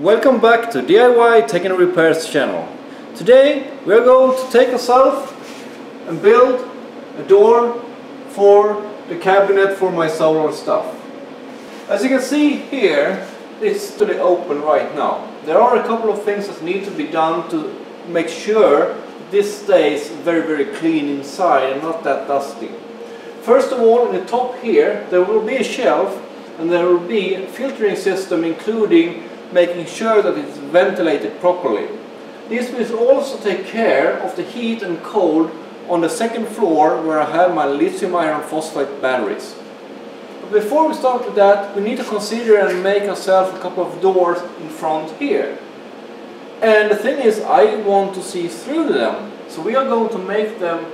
Welcome back to DIY and Repairs channel. Today we are going to take ourselves and build a door for the cabinet for my solar stuff. As you can see here, it's totally open right now. There are a couple of things that need to be done to make sure this stays very very clean inside and not that dusty. First of all, in the top here, there will be a shelf and there will be a filtering system including making sure that it's ventilated properly. This will also take care of the heat and cold on the second floor where I have my lithium iron phosphate batteries. But before we start with that, we need to consider and make ourselves a couple of doors in front here. And the thing is, I want to see through them. So we are going to make them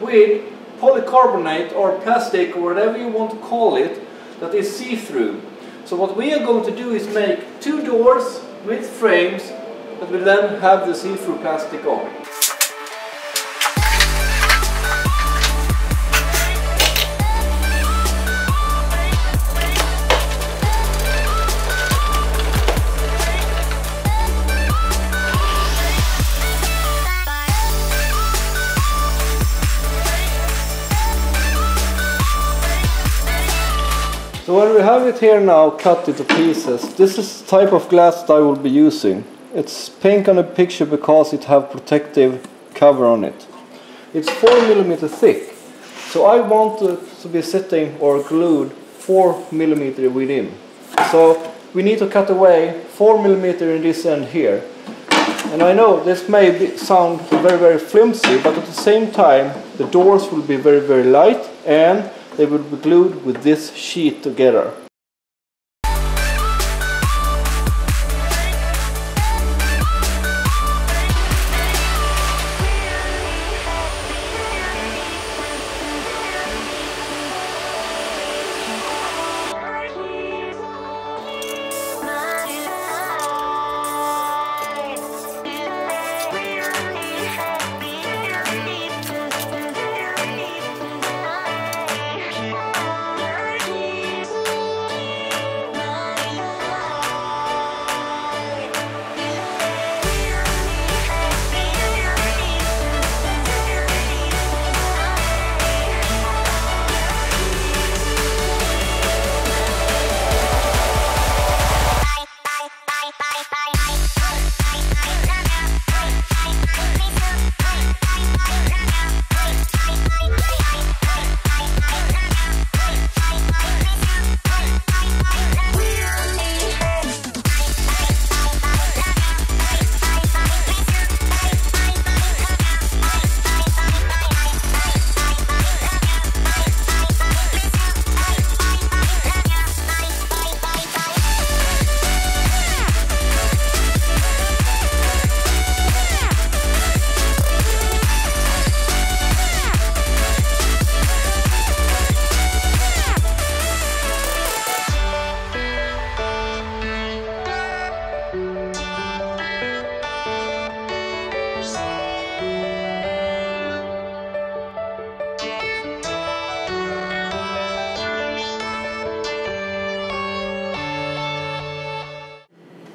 with polycarbonate or plastic or whatever you want to call it that is see-through. So what we are going to do is make two doors with frames that will then have the see-through plastic on. When we have it here now cut into pieces, this is the type of glass that I will be using. It's pink on the picture because it have protective cover on it. It's 4 millimeter thick, so I want it to be sitting or glued 4 millimeter within. So we need to cut away 4 millimeter in this end here. And I know this may be, sound very very flimsy, but at the same time the doors will be very very light and they will be glued with this sheet together.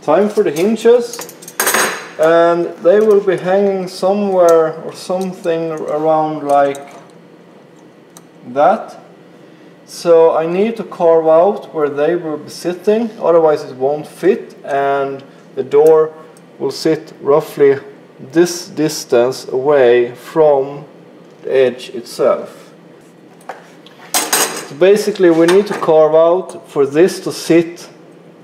Time for the hinges. And they will be hanging somewhere or something around like that. So I need to carve out where they will be sitting. Otherwise it won't fit. And the door will sit roughly this distance away from the edge itself. So basically we need to carve out for this to sit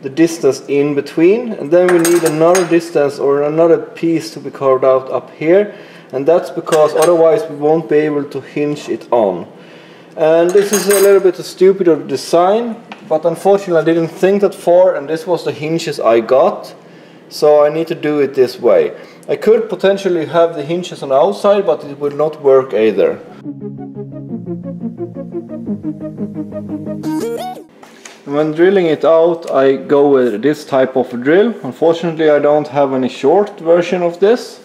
the distance in between and then we need another distance or another piece to be carved out up here and that's because otherwise we won't be able to hinge it on. And this is a little bit stupid of design but unfortunately I didn't think that far and this was the hinges I got so I need to do it this way. I could potentially have the hinges on the outside but it will not work either when drilling it out I go with this type of drill. Unfortunately I don't have any short version of this.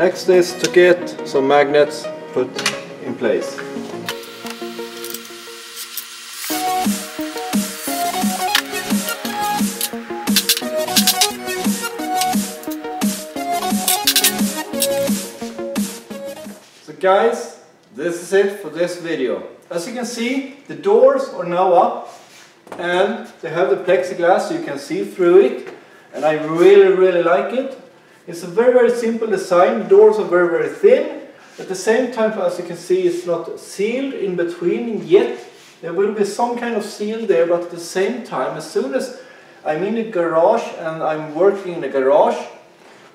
Next is to get some magnets put in place. So guys, this is it for this video. As you can see, the doors are now up and they have the plexiglass so you can see through it and I really really like it. It's a very very simple design, the doors are very very thin. At the same time as you can see it's not sealed in between yet. There will be some kind of seal there but at the same time as soon as I'm in the garage and I'm working in the garage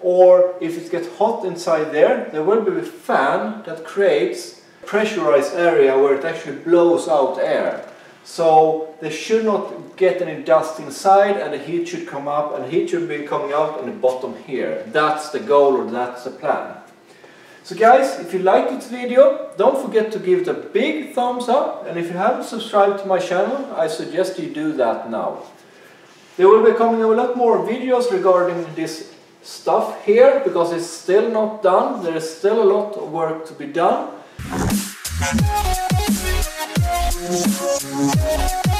or if it gets hot inside there, there will be a fan that creates pressurized area where it actually blows out air. So they should not get any dust inside and the heat should come up and heat should be coming out on the bottom here. That's the goal or that's the plan. So guys, if you like this video, don't forget to give it a big thumbs up and if you haven't subscribed to my channel, I suggest you do that now. There will be coming a lot more videos regarding this stuff here because it's still not done. There is still a lot of work to be done. Thank you.